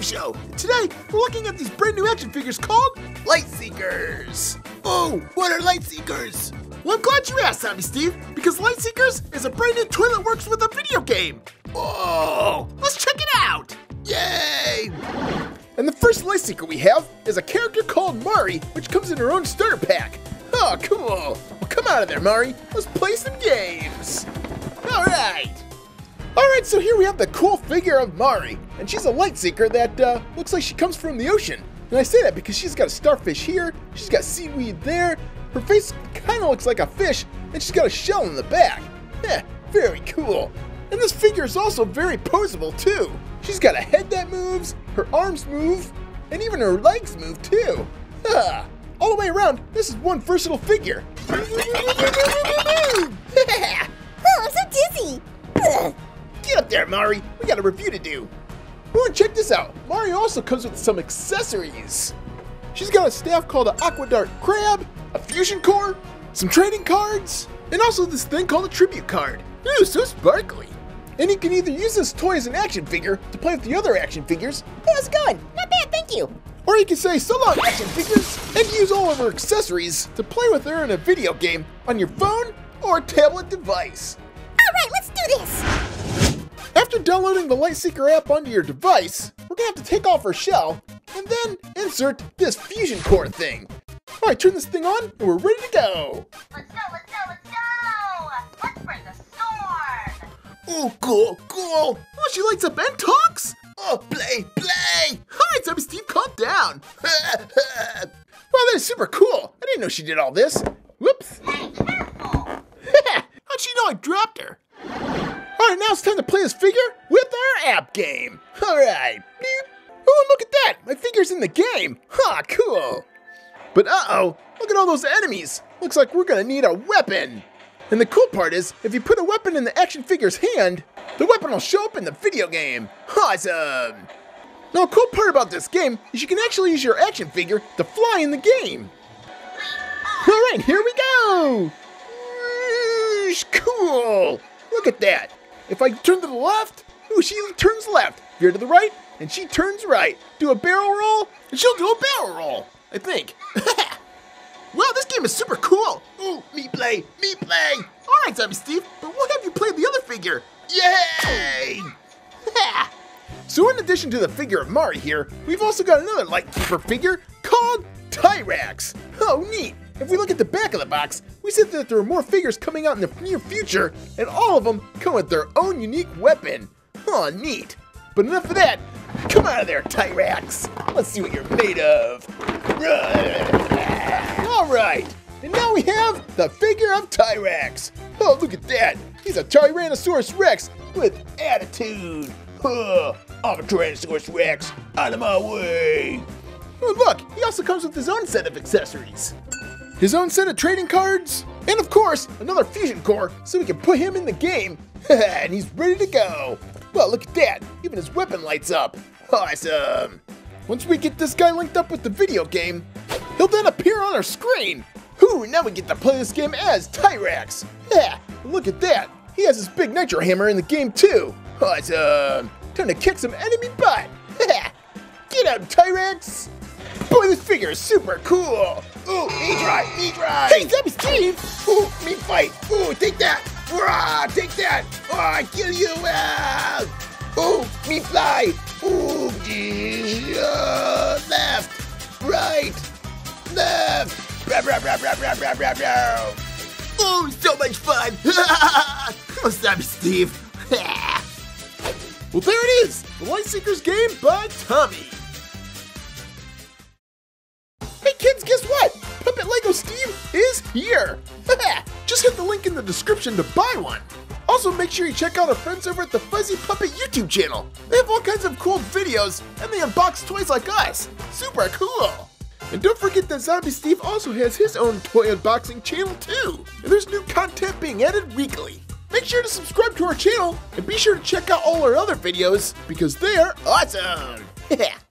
today we're looking at these brand new action figures called Light Seekers. Oh, what are Light Seekers? Well, I'm glad you asked, Zombie Steve, because Light Seekers is a brand new toy that works with a video game. Oh, let's check it out. Yay! And the first Light Seeker we have is a character called Mari, which comes in her own starter pack. Oh, cool. Well, come out of there, Mari. Let's play some games. All right. All right, so here we have the cool figure of Mari, and she's a light seeker that uh, looks like she comes from the ocean. And I say that because she's got a starfish here, she's got seaweed there, her face kind of looks like a fish, and she's got a shell in the back. Heh, very cool. And this figure is also very posable too. She's got a head that moves, her arms move, and even her legs move too. Huh. All the way around, this is one versatile figure. Mari. We got a review to do. Oh, and check this out. Mari also comes with some accessories. She's got a staff called an Aquadart Crab, a Fusion Core, some trading cards, and also this thing called a Tribute Card. Ooh, so sparkly. And you can either use this toy as an action figure to play with the other action figures, oh, How's it going? Not bad, thank you. or you can say so long action figures and use all of her accessories to play with her in a video game on your phone or tablet device. All right, let's do this. After downloading the Lightseeker app onto your device, we're gonna have to take off our shell and then insert this fusion core thing. All right, turn this thing on and we're ready to go. Let's go, let's go, let's go! Let's bring the sword! Oh, cool, cool. Oh, she lights up and talks. Oh, play, play. All right, Zombie Steve, calm down. wow, that is super cool. I didn't know she did all this. Whoops. Hey, careful! How'd she know I dropped her? All right, now it's time to play this figure with our app game. All right. Oh, look at that. My figure's in the game. Ha, cool. But uh-oh, look at all those enemies. Looks like we're gonna need a weapon. And the cool part is, if you put a weapon in the action figure's hand, the weapon will show up in the video game. Awesome. Now, a cool part about this game is you can actually use your action figure to fly in the game. All right, here we go. Cool. Look at that. If I turn to the left, ooh, she turns left. Veer to the right, and she turns right. Do a barrel roll, and she'll do a barrel roll. I think. wow, this game is super cool. Ooh, me play, me play. All right, Zombie Steve, but what have you played the other figure? Yay! So in addition to the figure of Mari here, we've also got another Lightseeker figure called Tyrax. Oh, neat. If we look at the back of the box, we see that there are more figures coming out in the near future, and all of them come with their own unique weapon. Oh, neat. But enough of that. Come out of there, Tyrax. Let's see what you're made of. All right. And now we have the figure of Tyrax. Oh, look at that. He's a Tyrannosaurus Rex with attitude. Huh, I'm a Tyrannosaurus Rex. Out of my way. Oh, look, he also comes with his own set of accessories. His own set of trading cards, and of course, another fusion core so we can put him in the game. and he's ready to go. Well, look at that. Even his weapon lights up. Awesome. Once we get this guy linked up with the video game, he'll then appear on our screen. Ooh, now we get to play this game as Tyrax. Yeah, look at that. He has his big nitro hammer in the game too. Awesome. Time to kick some enemy butt. Get out, Tyrax. Boy, this figure is super cool. Ooh, me try, me try. Hey, Zombie Steve. Ooh, me fight. Ooh, take that. Rah, take that. Oh, I kill you. Ah. Ooh, me fly. Ooh, uh, left, right, left. Blah, blah, blah, blah, blah, blah, blah, blah. Oh, so much fun. oh, Zombie Steve. well, there it is. The Light Seekers game by TOMY. Here! Just hit the link in the description to buy one. Also, make sure you check out our friends over at the Fuzzy Puppet YouTube channel. They have all kinds of cool videos, and they unbox toys like us. Super cool! And don't forget that Zombie Steve also has his own toy unboxing channel too. And there's new content being added weekly. Make sure to subscribe to our channel, and be sure to check out all our other videos, because they are awesome!